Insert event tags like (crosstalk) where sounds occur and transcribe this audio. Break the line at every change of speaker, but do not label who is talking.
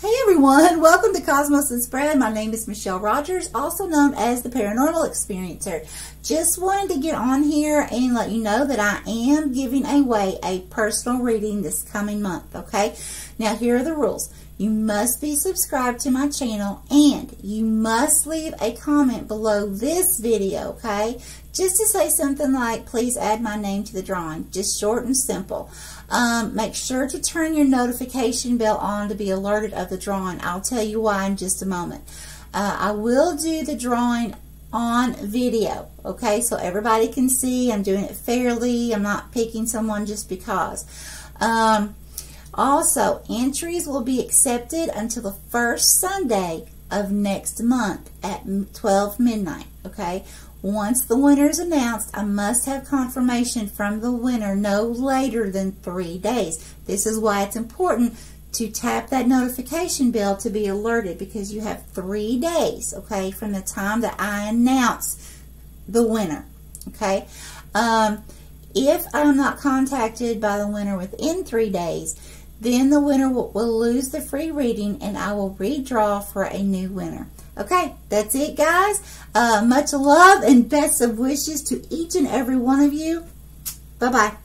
Hey everyone, (laughs) welcome to Cosmos and Spread. My name is Michelle Rogers, also known as the Paranormal Experiencer. Just wanted to get on here and let you know that I am giving away a personal reading this coming month, okay? Now here are the rules. You must be subscribed to my channel and you must leave a comment below this video, okay? Just to say something like, please add my name to the drawing. Just short and simple. Um, make sure to turn your notification bell on to be alerted of the drawing. I'll tell you why in just a moment. Uh, I will do the drawing on video, okay, so everybody can see. I'm doing it fairly. I'm not picking someone just because. Um, also, entries will be accepted until the first Sunday of next month at 12 midnight, okay? Once the winner is announced, I must have confirmation from the winner no later than three days. This is why it's important to tap that notification bell to be alerted because you have three days, okay, from the time that I announce the winner, okay? Um, if I'm not contacted by the winner within three days, then the winner will, will lose the free reading and I will redraw for a new winner. Okay, that's it, guys. Uh, much love and best of wishes to each and every one of you. Bye-bye.